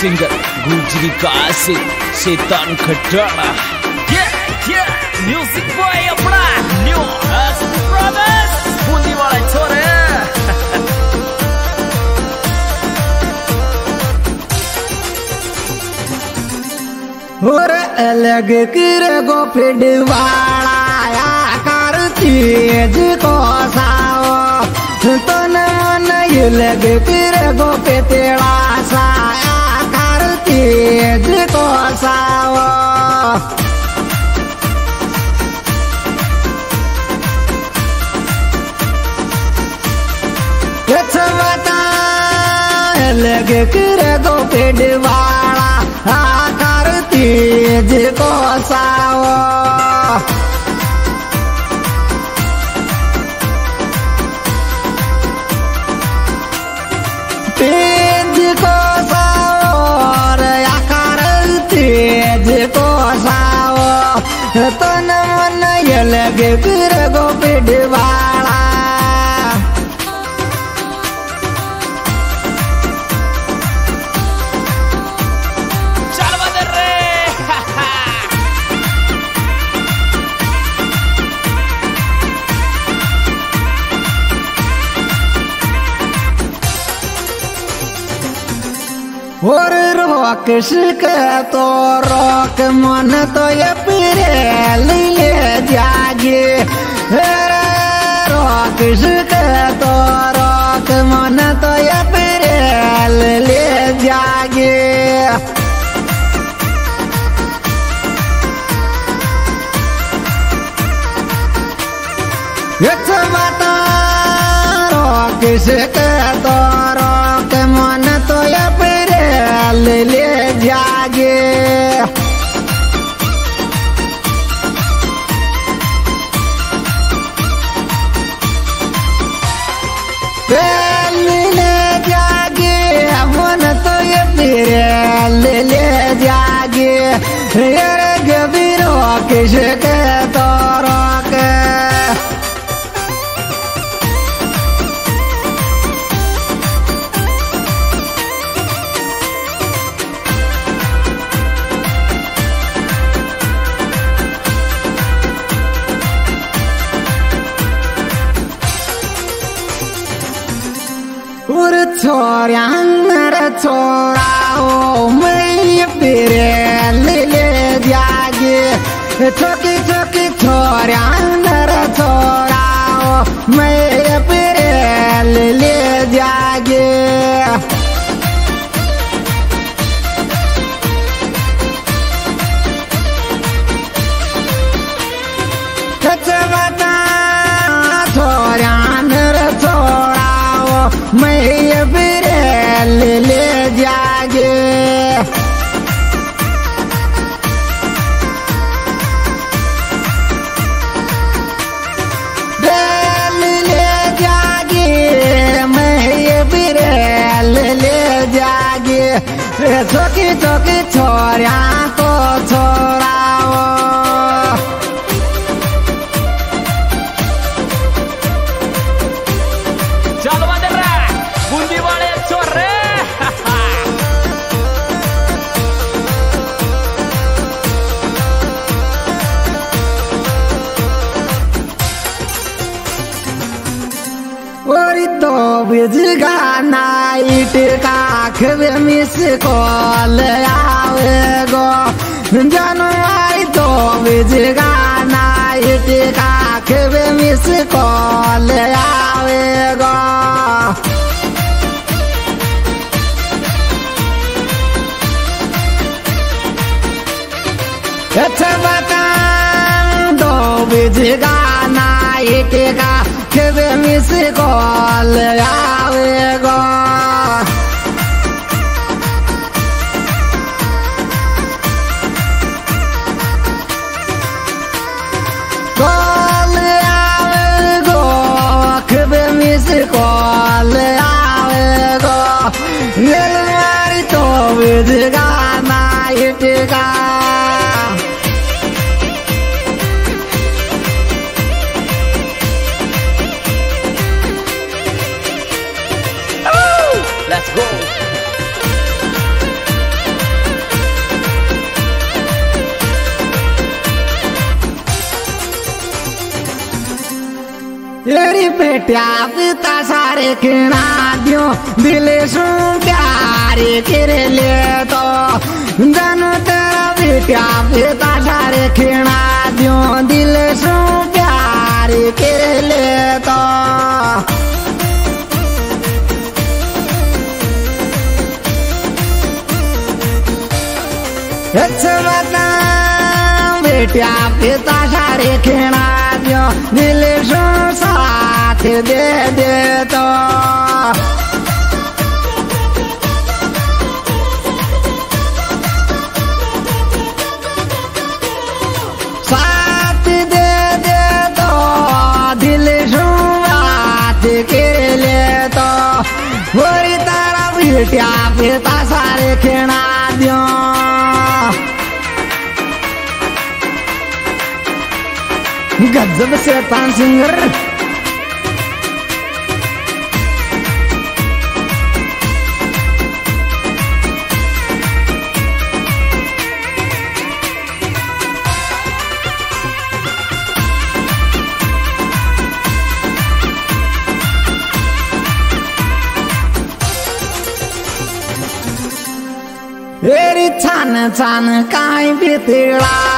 Singer गुजरी का से शैतान खटाना ये ये म्यूज़िक अलग कर गो पेड़वाड़ा कर तेज को साओ। तो नया नहीं गो पेड़ा सा कर तेज को साओ लग कर गो पिडवाड़ा आकर तेज को तन मन ये लग फिर गो पिडवाड़ा और रोक तो रोक मन तो ये पीरे लिए जागे। रोक शिक तो रोक मन तो ये पीरे ले जागे। बता रोक शिक तो रोक और छोरा ओ मैं तेरे ले जागे छोकी छोकी मेरा छोरा ओ मैं तेरे ले जागे मैं तेरे ले जागे। छोकी छोकी छोरा को छोड़ाओ में मिस कॉल आवे गो जनवाई तो बिजगा नाइट काख में मिस कॉल आवे गो अच्छा बता खेबे मिस कॉल आवेगो Yelwari to vidga na itga Let's go! Yeri petya vitas सारे खिना दियो, दिल सु प्यारे कर ले तो। जन तेरा बेटिया पिता सारे खिना दियो, दिल सु प्यार कर ले तो। अच्छा बता बेटिया, पिता सारे खिना दियो दिल सु साथ दे दे तो साथ तो दिल तो वही तारा बेटिया, पिता सारे खिना दियो। जब से पान सिंगर। छान छान भी भीतीला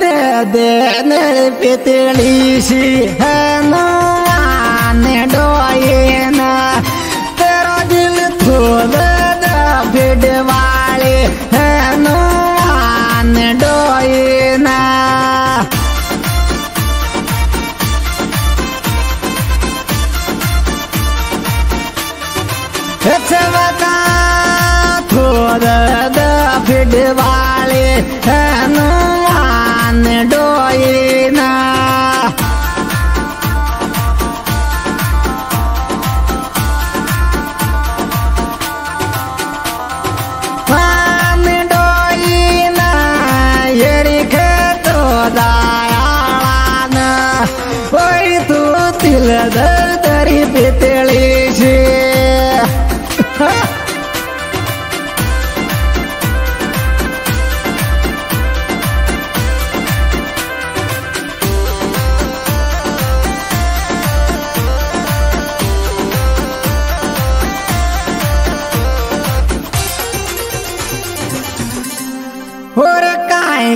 ओरिते देने पितली सी है नुमान डोयना तेरा दिल थोड़ फिड वाले है नुमान डोयना बता थोड़ फिड वाले है नुमान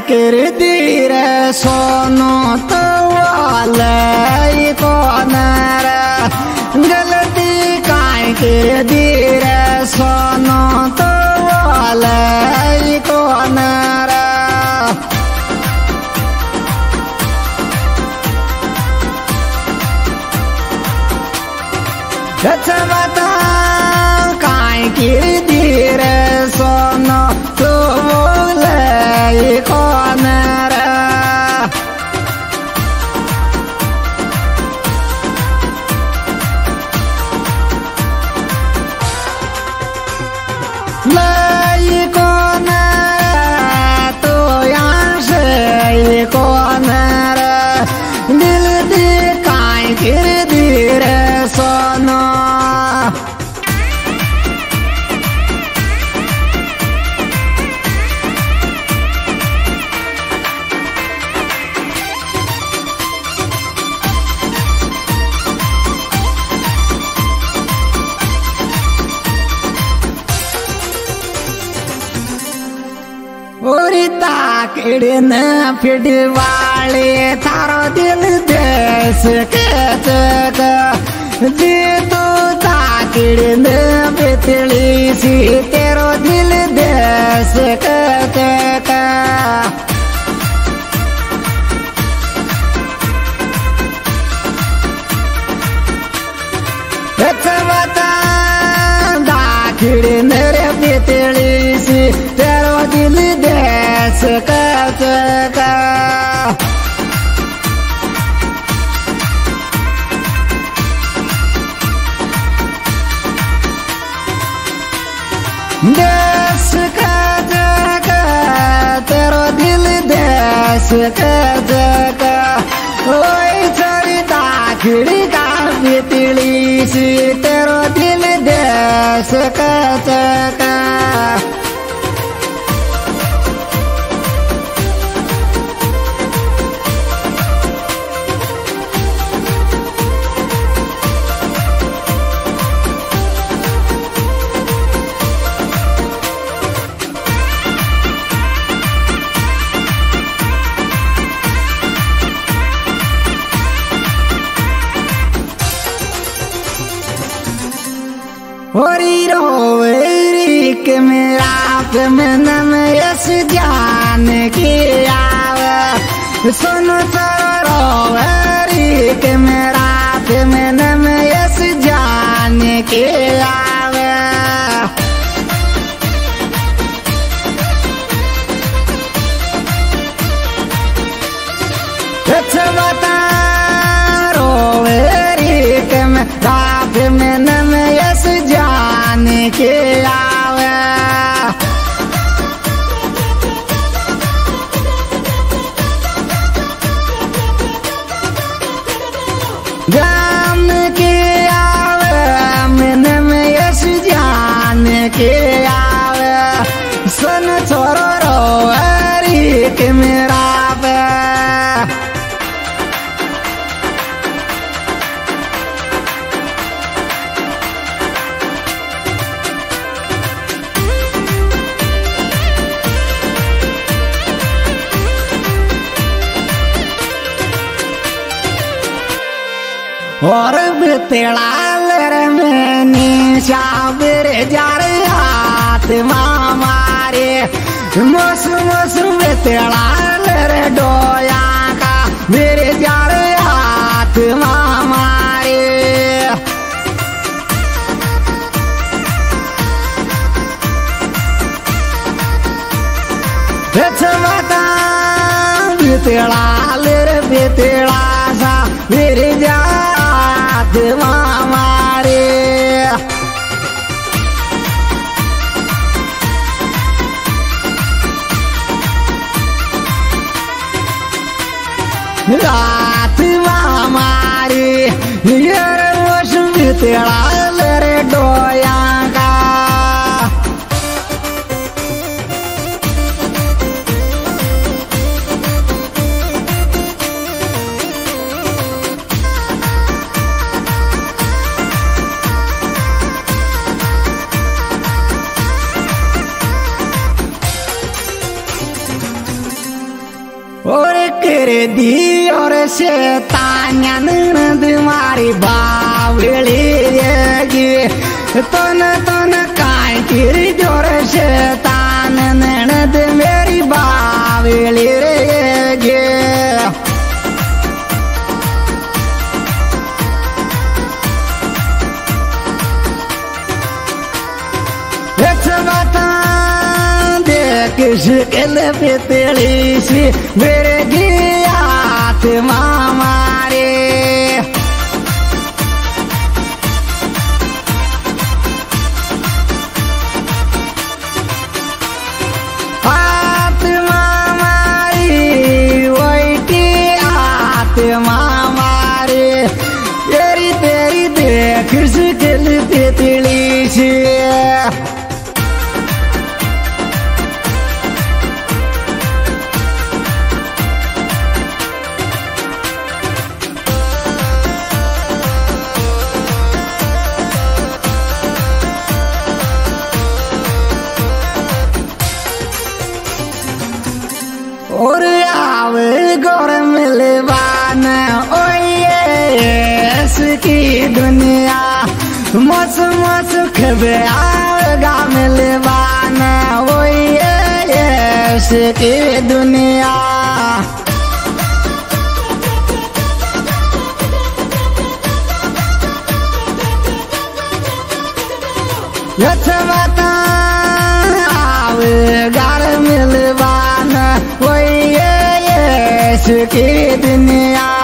कर दीर सोनो तो वाले कौन गलती काय कर दीर सोनो तो वाले कौन बता काय कर दीर सोनो तो वाले कौन ताकड़े न तारो दिल देश के चक जी तू ताकिड़ बितली सी का देश का जगह, तेरो दिल देश का जगह। ओए छोरी दाखिड़ी का बितली सी, तेरो दिल देश का में नम यस ज्ञान के आवे। सुन रोवेरी के मेरा सुन छोरो रोवेरी के मेरा मस मस बितला रे डोया का मेरे जार हाथ मारे बता बितला रे बितला रात मारे यार वश बितला रे डोया का। और कर दी और शैतानिया ननद मारी बावली गे तन तन काय तिर ज़ोर शैतान ननद मेरी बावली रे गे बता देख शिकल पितली सी, मेरे गियात मारे मस मस खबे आवेगा मिलवान वही ये की दुनिया। यथवता मिलवान। वही ये की दुनिया।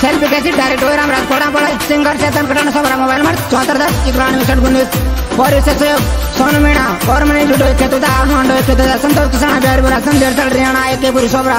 सेल्फी कैसी? डायरेक्ट हो, राम राजकोड़ा बड़ा सिंगर चेतन कटाना सब मोबाइल नंबर चौहत्तर दस इकरान विकट उन्नीस और इससे सोनू मीणा, और मनी लुडो, खेतुदा, होंडो, खेतुदा, संतोष, किसान, बिहार, बुरा संदेश हरियाणा एक पुरुष सोबरा।